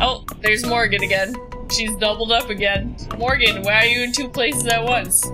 Oh, there's Morgan again. She's doubled up again. Morgan, why are you in two places at once?